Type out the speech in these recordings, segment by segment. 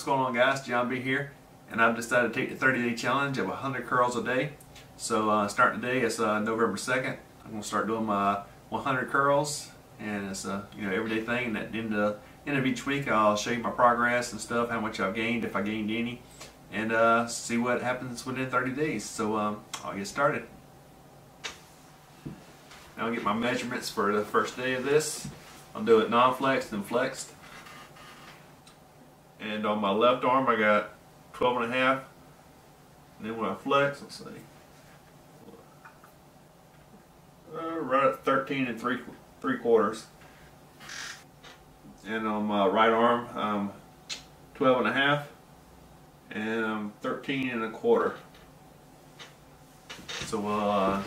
What's going on guys, John B here and I've decided to take the 30 day challenge of 100 curls a day. So uh, starting today, it's uh, November 2nd. I'm going to start doing my 100 curls and it's a you know everyday thing and at the end of, end of each week I'll show you my progress and stuff, how much I've gained, if I gained any and uh, see what happens within 30 days. So um, I'll get started. Now I'll get my measurements for the first day of this. I'll do it non-flexed and flexed. And on my left arm I got 12 and a half. And then when I flex, let's see. Uh, right at 13 and three, three quarters. And on my right arm, um, 12 and a half. And um, 13 and a quarter. So we'll uh,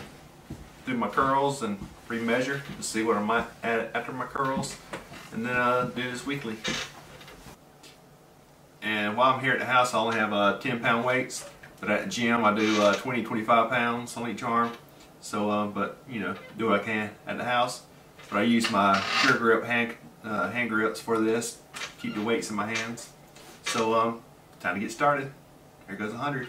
do my curls and remeasure to see what I might add after my curls. And then uh, do this weekly. And while I'm here at the house, I only have uh, 10 pound weights. But at the gym, I do uh, 20, 25 pounds on each arm. So, uh, but you know, do what I can at the house. But I use my Pure Grip hand, uh, hand grips for this. Keep the weights in my hands. So, um, time to get started. Here goes 100.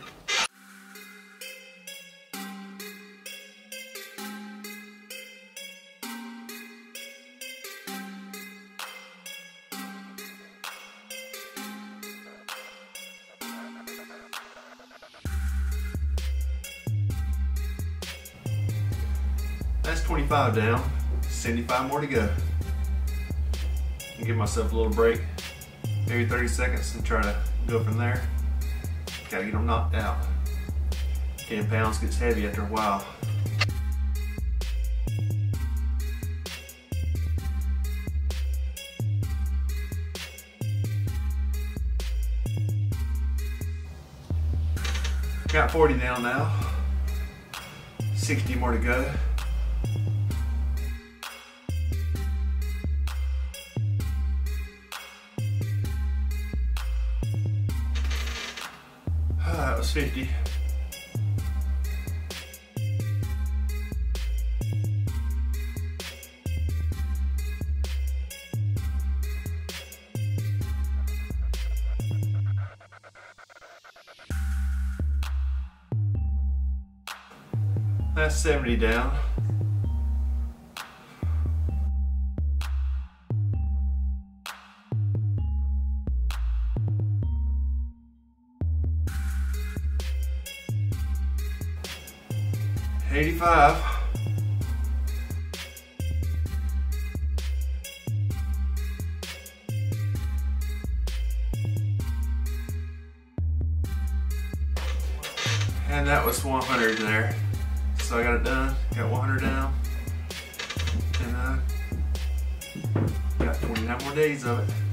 That's 25 down, 75 more to go. give myself a little break, maybe 30 seconds and try to go from there. Gotta get them knocked out. 10 pounds gets heavy after a while. Got 40 down now. 60 more to go. That was 50. That's 70 down. 85. And that was 100 there. So I got it done, got 100 down. And uh, got 29 more days of it.